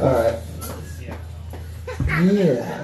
All right. Yeah.